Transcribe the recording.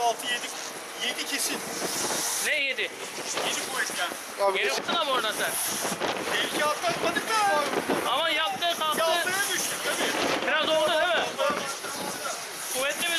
6 7 7 kesin. Ne yedi? 7 kuvvet yani. Abi Geri baktın ama oradan sen. Tehlike atlatmadık da. Ama yaptı kalktı. Altına düştük tabii. Biraz oldu değil mi? Kuvvetli mi?